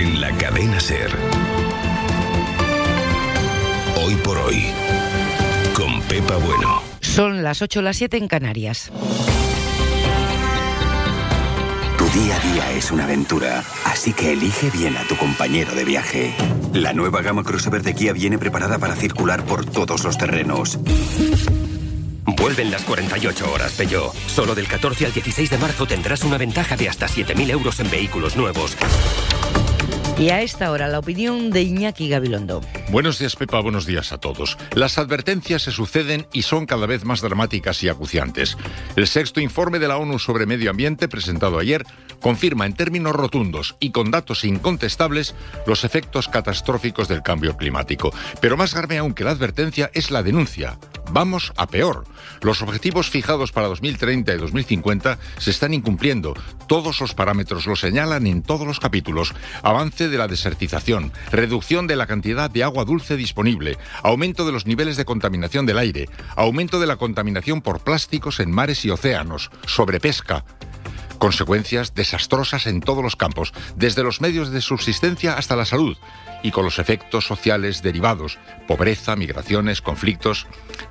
En la cadena Ser. Hoy por hoy. Con Pepa Bueno. Son las 8 o las 7 en Canarias. Tu día a día es una aventura, así que elige bien a tu compañero de viaje. La nueva gama crossover de Kia viene preparada para circular por todos los terrenos. Vuelven las 48 horas, Peugeot. Solo del 14 al 16 de marzo tendrás una ventaja de hasta 7.000 euros en vehículos nuevos. Y a esta hora, la opinión de Iñaki Gabilondo. Buenos días, Pepa. Buenos días a todos. Las advertencias se suceden y son cada vez más dramáticas y acuciantes. El sexto informe de la ONU sobre medio ambiente, presentado ayer, confirma en términos rotundos y con datos incontestables los efectos catastróficos del cambio climático. Pero más grave aún que la advertencia es la denuncia. Vamos a peor. Los objetivos fijados para 2030 y 2050 se están incumpliendo. Todos los parámetros lo señalan en todos los capítulos. Avance de la desertización, reducción de la cantidad de agua dulce disponible, aumento de los niveles de contaminación del aire, aumento de la contaminación por plásticos en mares y océanos, sobrepesca. Consecuencias desastrosas en todos los campos, desde los medios de subsistencia hasta la salud, y con los efectos sociales derivados, pobreza, migraciones, conflictos.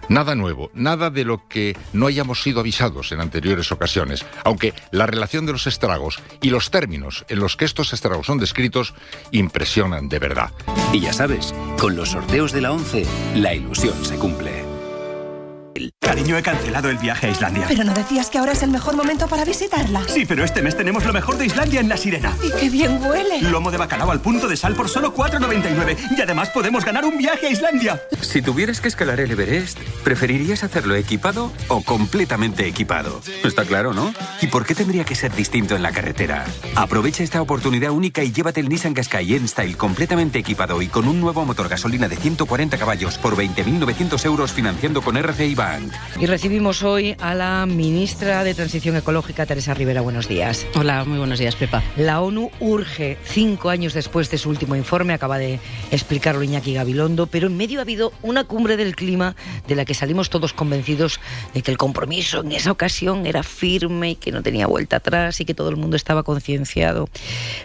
Nada nuevo, nada de lo que no hayamos sido avisados en anteriores ocasiones, aunque la relación de los estragos y los términos en los que estos estragos son descritos impresionan de verdad. Y ya sabes, con los sorteos de la 11, la ilusión se cumple. Cariño, he cancelado el viaje a Islandia. Pero no decías que ahora es el mejor momento para visitarla. Sí, pero este mes tenemos lo mejor de Islandia en La Sirena. ¡Y qué bien huele! Lomo de bacalao al punto de sal por solo 4,99. Y además podemos ganar un viaje a Islandia. Si tuvieras que escalar el Everest, ¿preferirías hacerlo equipado o completamente equipado? Está claro, ¿no? ¿Y por qué tendría que ser distinto en la carretera? Aprovecha esta oportunidad única y llévate el Nissan Qashqai N-Style completamente equipado y con un nuevo motor gasolina de 140 caballos por 20.900 euros financiando con RCI Bank. Y recibimos hoy a la ministra de Transición Ecológica, Teresa Rivera. Buenos días. Hola, muy buenos días, Pepa. La ONU urge, cinco años después de su último informe, acaba de explicarlo Iñaki Gabilondo, pero en medio ha habido una cumbre del clima de la que salimos todos convencidos de que el compromiso en esa ocasión era firme y que no tenía vuelta atrás y que todo el mundo estaba concienciado.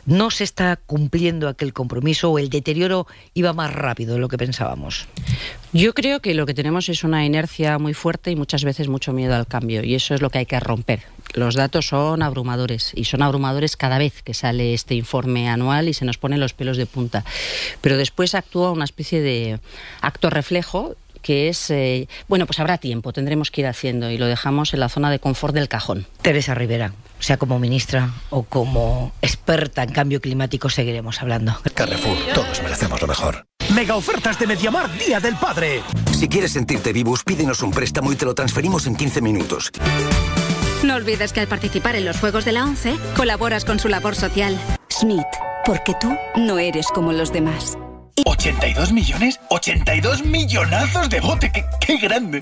¿No se está cumpliendo aquel compromiso o el deterioro iba más rápido de lo que pensábamos? Yo creo que lo que tenemos es una inercia muy fuerte y muchas veces mucho miedo al cambio y eso es lo que hay que romper. Los datos son abrumadores y son abrumadores cada vez que sale este informe anual y se nos ponen los pelos de punta. Pero después actúa una especie de acto reflejo que es, eh, bueno, pues habrá tiempo, tendremos que ir haciendo y lo dejamos en la zona de confort del cajón. Teresa Rivera, sea como ministra o como experta en cambio climático, seguiremos hablando. Carrefour, todos merecemos lo mejor. Mega ofertas de Mediamar Día del Padre. Si quieres sentirte vivus, pídenos un préstamo y te lo transferimos en 15 minutos. No olvides que al participar en los Juegos de la ONCE, colaboras con su labor social. Smith, porque tú no eres como los demás. ¿82 millones? ¡82 millonazos de bote! ¡Qué, qué grande!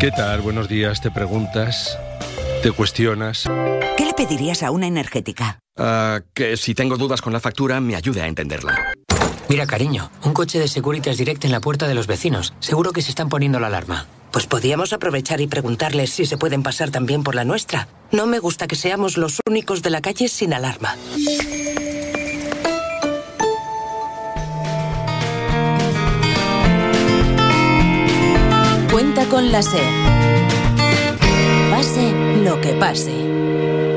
¿Qué tal? Buenos días. Te preguntas, te cuestionas. ¿Qué le pedirías a una energética? Ah, que si tengo dudas con la factura, me ayude a entenderla. Mira, cariño, un coche de Securitas Direct en la puerta de los vecinos. Seguro que se están poniendo la alarma. Pues podíamos aprovechar y preguntarles si se pueden pasar también por la nuestra. No me gusta que seamos los únicos de la calle sin alarma. Cuenta con la SER. Pase lo que pase.